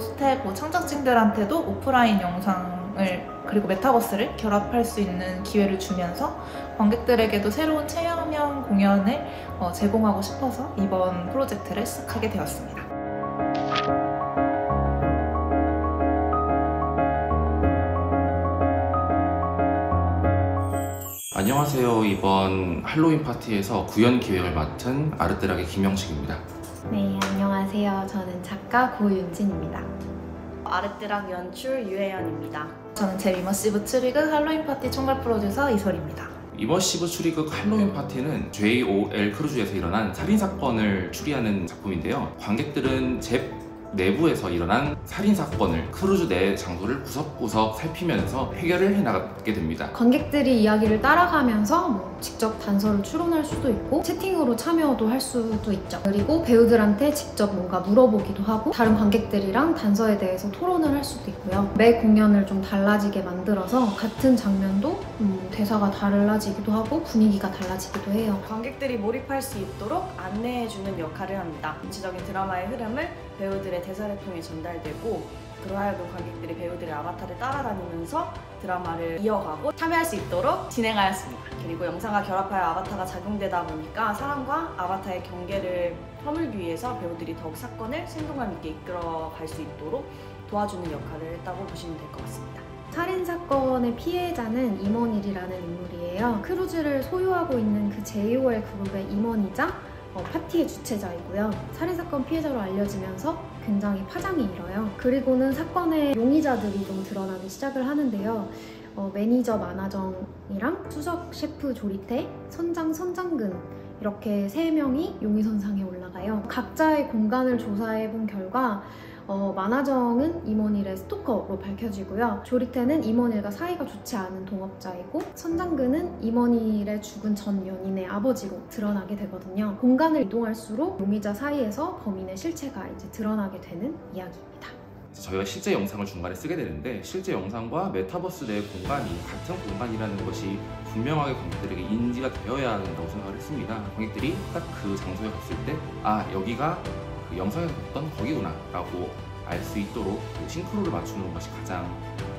스텝 뭐 창작진들한테도 오프라인 영상을 그리고 메타버스를 결합할 수 있는 기회를 주면서 관객들에게도 새로운 체험형 공연을 어, 제공하고 싶어서 이번 프로젝트를 시작하게 되었습니다. 안녕하세요. 이번 할로윈 파티에서 공연 기획을 맡은 아르뜨락의 김영식입니다. 네, 안녕하세요. 저는 작가 고윤진입니다. 아르뜨락 연출 유혜연입니다. 저는 제 immersive 추리극 할로윈 파티 총괄 프로듀서 이솔입니다. immersive 추리극 할로윈 파티는 JOL 크루즈에서 일어난 살인 사건을 추리하는 작품인데요. 관객들은 제 내부에서 일어난 살인 사건을 크루즈 내 장소를 구석구석 살피면서 해결을 해나가게 됩니다. 관객들이 이야기를 따라가면서 뭐 직접 단서를 추론할 수도 있고 채팅으로 참여도 할 수도 있죠. 그리고 배우들한테 직접 뭔가 물어보기도 하고 다른 관객들이랑 단서에 대해서 토론을 할 수도 있고요. 매 공연을 좀 달라지게 만들어서 같은 장면도 음, 대사가 달라지기도 하고 분위기가 달라지기도 해요. 관객들이 몰입할 수 있도록 안내해주는 역할을 합니다. 전체적인 드라마의 흐름을 배우들의 대사를 통해 전달되고 그러하여금 관객들이 배우들의 아바타를 따라다니면서 드라마를 이어가고 참여할 수 있도록 진행하였습니다. 그리고 영상과 결합하여 아바타가 작용되다 보니까 사람과 아바타의 경계를 허물기 위해서 배우들이 더욱 사건을 생동감 있게 이끌어갈 수 있도록 도와주는 역할을 했다고 보시면 될 것 같습니다. 살인사건의 피해자는 임원일이라는 인물이에요. 크루즈를 소유하고 있는 그 JOL 그룹의 임원이자 어, 파티의 주최자이고요. 살인사건 피해자로 알려지면서 굉장히 파장이 일어요. 그리고는 사건의 용의자들이 좀 드러나기 시작을 하는데요. 어, 매니저 만화정이랑 수석 셰프 조리태, 선장 선장근 이렇게 세 명이 용의선상에 올라가요. 각자의 공간을 조사해 본 결과 어, 만화정은 임원일의 스토커로 밝혀지고요. 조리태는 임원일과 사이가 좋지 않은 동업자이고 선장근은 임원일의 죽은 전 연인의 아버지로 드러나게 되거든요. 공간을 이동할수록 용의자 사이에서 범인의 실체가 이제 드러나게 되는 이야기입니다. 저희가 실제 영상을 중간에 쓰게 되는데 실제 영상과 메타버스 내 공간이 같은 공간이라는 것이 분명하게 관객들에게 인지가 되어야 한다고 생각을 했습니다. 관객들이 딱 그 장소에 갔을 때 아 여기가 그 영상에서 봤던 거기구나 라고 알 수 있도록 그 싱크로를 맞추는 것이 가장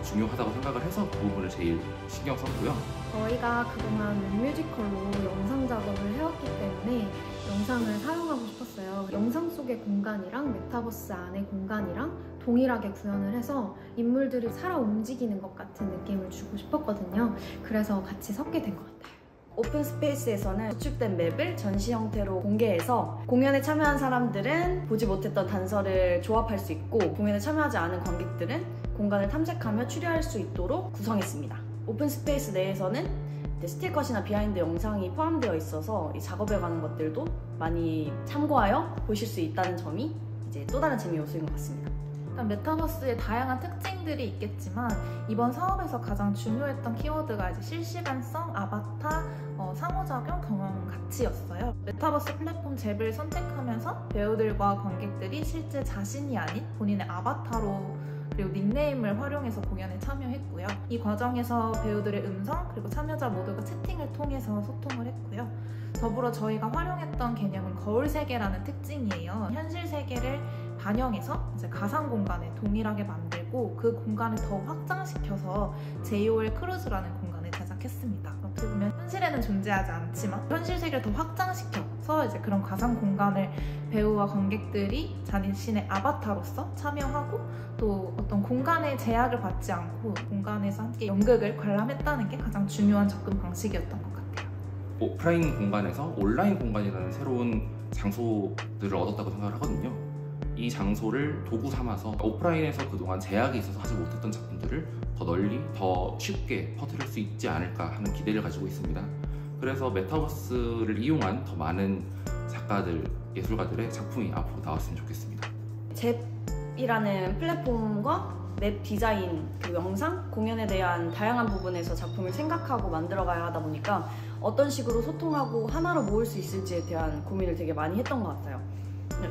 중요하다고 생각을 해서 그 부분을 제일 신경 썼고요. 저희가 그동안 뮤지컬로 영상 작업을 해왔기 때문에 영상을 사용하고 싶었어요. 영상 속의 공간이랑 메타버스 안의 공간이랑 동일하게 구현을 해서 인물들이 살아 움직이는 것 같은 느낌을 주고 싶었거든요. 그래서 같이 섞게 된 것 같아요. Open space에서는 구축된 map을 전시 형태로 공개해서 공연에 참여한 사람들은 보지 못했던 단서를 조합할 수 있고 공연에 참여하지 않은 관객들은 공간을 탐색하며 추리할 수 있도록 구성했습니다. Open space 내에서는 still cut이나 behind 영상이 포함되어 있어서 이 작업에 관한 것들도 많이 참고하여 보실 수 있다는 점이 이제 또 다른 재미 요소인 것 같습니다. 일단 메타버스의 다양한 특징들이 있겠지만 이번 사업에서 가장 중요했던 키워드가 이제 실시간성, 아바타, 어, 상호작용, 경험 가치였어요. 메타버스 플랫폼 잽을 선택하면서 배우들과 관객들이 실제 자신이 아닌 본인의 아바타로 그리고 닉네임을 활용해서 공연에 참여했고요. 이 과정에서 배우들의 음성 그리고 참여자 모두가 채팅을 통해서 소통을 했고요. 더불어 저희가 활용했던 개념은 거울 세계라는 특징이에요. 현실 세계를 반영해서 이제 가상 공간에 동일하게 만들고 그 공간을 더 확장시켜서 JOL 크루즈라는 공간을 제작했습니다. 어떻게 보면 현실에는 존재하지 않지만 현실 세계를 더 확장시켜서 이제 그런 가상 공간을 배우와 관객들이 자신의 아바타로서 참여하고 또 어떤 공간의 제약을 받지 않고 공간에서 함께 연극을 관람했다는 게 가장 중요한 접근 방식이었던 것 같아요. 오프라인 공간에서 온라인 공간이라는 새로운 장소들을 얻었다고 생각을 하거든요. 이 장소를 도구 삼아서 오프라인에서 그동안 제약이 있어서 하지 못했던 작품들을 더 널리 더 쉽게 퍼뜨릴 수 있지 않을까 하는 기대를 가지고 있습니다. 그래서 메타버스를 이용한 더 많은 작가들, 예술가들의 작품이 앞으로 나왔으면 좋겠습니다. 잽이라는 플랫폼과 맵 디자인, 그 영상, 공연에 대한 다양한 부분에서 작품을 생각하고 만들어가야 하다 보니까 어떤 식으로 소통하고 하나로 모을 수 있을지에 대한 고민을 되게 많이 했던 것 같아요.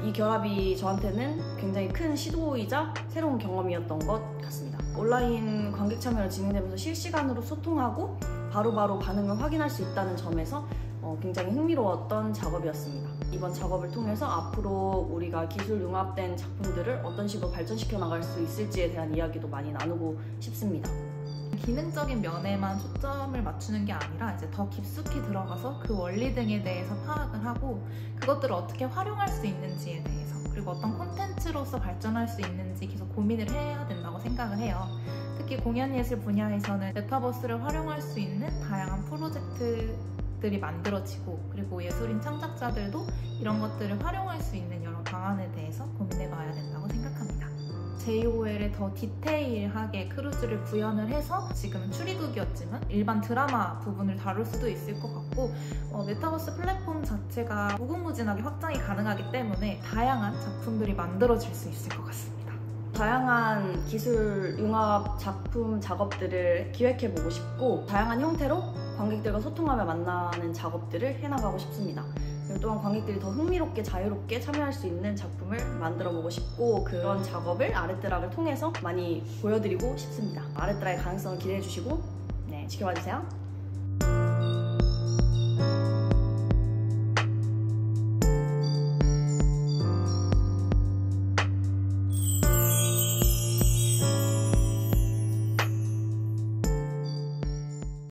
이 결합이 저한테는 굉장히 큰 시도이자 새로운 경험이었던 것 같습니다. 온라인 관객 참여를 진행되면서 실시간으로 소통하고 바로바로 바로 반응을 확인할 수 있다는 점에서 어, 굉장히 흥미로웠던 작업이었습니다. 이번 작업을 통해서 앞으로 우리가 기술 융합된 작품들을 어떤 식으로 발전시켜 나갈 수 있을지에 대한 이야기도 많이 나누고 싶습니다. 기능적인 면에만 초점을 맞추는 게 아니라 이제 더 깊숙이 들어가서 그 원리 등에 대해서 파악을 하고 그것들을 어떻게 활용할 수 있는지에 대해서 그리고 어떤 콘텐츠로서 발전할 수 있는지 계속 고민을 해야 된다고 생각을 해요. 특히 공연예술 분야에서는 메타버스를 활용할 수 있는 다양한 프로젝트들이 만들어지고 그리고 예술인 창작자들도 이런 것들을 활용할 수 있는 여러 방안에 대해서 고민해 봐야 된다고 생각합니다. JOL에 더 디테일하게 크루즈를 구현을 해서 지금 추리극이었지만 일반 드라마 부분을 다룰 수도 있을 것 같고 어, 메타버스 플랫폼 자체가 무궁무진하게 확장이 가능하기 때문에 다양한 작품들이 만들어질 수 있을 것 같습니다. 다양한 기술 융합 작품 작업들을 기획해보고 싶고 다양한 형태로 관객들과 소통하며 만나는 작업들을 해나가고 싶습니다. 또한 관객들이 더 흥미롭게 자유롭게 참여할 수 있는 작품을 만들어 보고 싶고 그런 작업을 아랫드락을 통해서 많이 보여드리고 싶습니다. 아랫드락의 가능성을 기대해 주시고 네, 지켜봐 주세요.